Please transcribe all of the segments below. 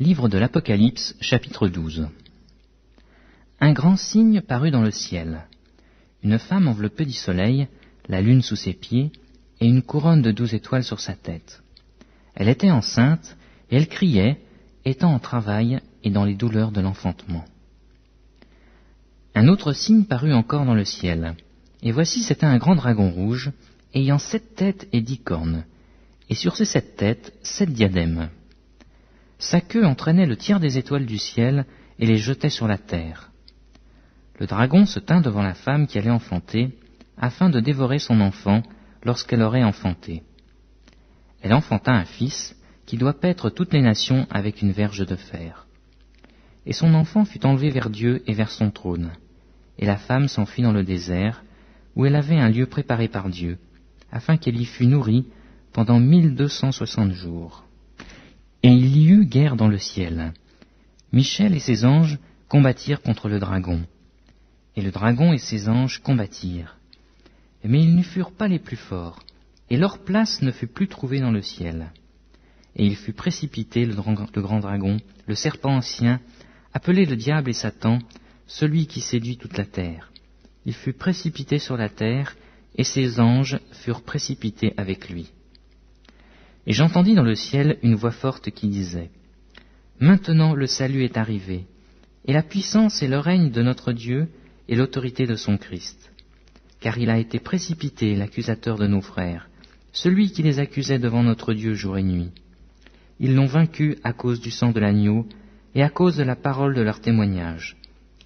Livre de l'Apocalypse, chapitre 12 Un grand signe parut dans le ciel. Une femme enveloppée du soleil, la lune sous ses pieds, et une couronne de douze étoiles sur sa tête. Elle était enceinte, et elle criait, étant en travail et dans les douleurs de l'enfantement. Un autre signe parut encore dans le ciel, et voici c'était un grand dragon rouge, ayant sept têtes et dix cornes, et sur ces sept têtes sept diadèmes. Sa queue entraînait le tiers des étoiles du ciel et les jetait sur la terre. Le dragon se tint devant la femme qui allait enfanter, afin de dévorer son enfant lorsqu'elle aurait enfanté. Elle enfanta un fils, qui doit paître toutes les nations avec une verge de fer. Et son enfant fut enlevé vers Dieu et vers son trône. Et la femme s'enfuit dans le désert, où elle avait un lieu préparé par Dieu, afin qu'elle y fût nourrie pendant mille deux cent soixante jours. Dans le ciel. Michel et ses anges combattirent contre le dragon. Et le dragon et ses anges combattirent. Mais ils ne furent pas les plus forts, et leur place ne fut plus trouvée dans le ciel. Et il fut précipité, le, grand dragon, le serpent ancien, appelé le diable et Satan, celui qui séduit toute la terre. Il fut précipité sur la terre, et ses anges furent précipités avec lui. Et j'entendis dans le ciel une voix forte qui disait, Maintenant le salut est arrivé, et la puissance et le règne de notre Dieu et l'autorité de son Christ. Car il a été précipité l'accusateur de nos frères, celui qui les accusait devant notre Dieu jour et nuit. Ils l'ont vaincu à cause du sang de l'agneau et à cause de la parole de leur témoignage,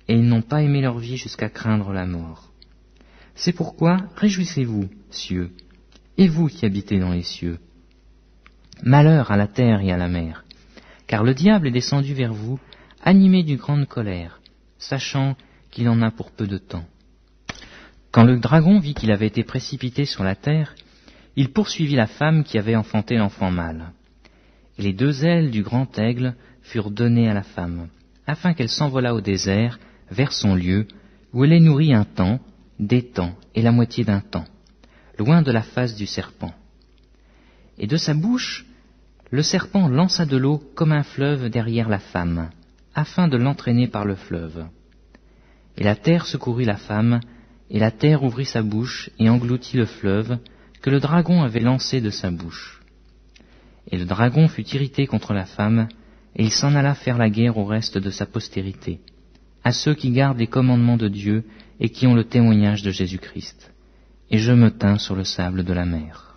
et ils n'ont pas aimé leur vie jusqu'à craindre la mort. C'est pourquoi réjouissez-vous, cieux, et vous qui habitez dans les cieux. Malheur à la terre et à la mer, car le diable est descendu vers vous, animé d'une grande colère, sachant qu'il en a pour peu de temps. Quand le dragon vit qu'il avait été précipité sur la terre, il poursuivit la femme qui avait enfanté l'enfant mâle. Et les deux ailes du grand aigle furent données à la femme, afin qu'elle s'envolât au désert, vers son lieu, où elle est nourrie un temps, des temps et la moitié d'un temps, loin de la face du serpent. Et de sa bouche, le serpent lança de l'eau comme un fleuve derrière la femme, afin de l'entraîner par le fleuve. Et la terre secourut la femme, et la terre ouvrit sa bouche et engloutit le fleuve que le dragon avait lancé de sa bouche. Et le dragon fut irrité contre la femme, et il s'en alla faire la guerre au reste de sa postérité, à ceux qui gardent les commandements de Dieu et qui ont le témoignage de Jésus-Christ. Et je me tins sur le sable de la mer.